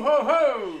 ho, ho!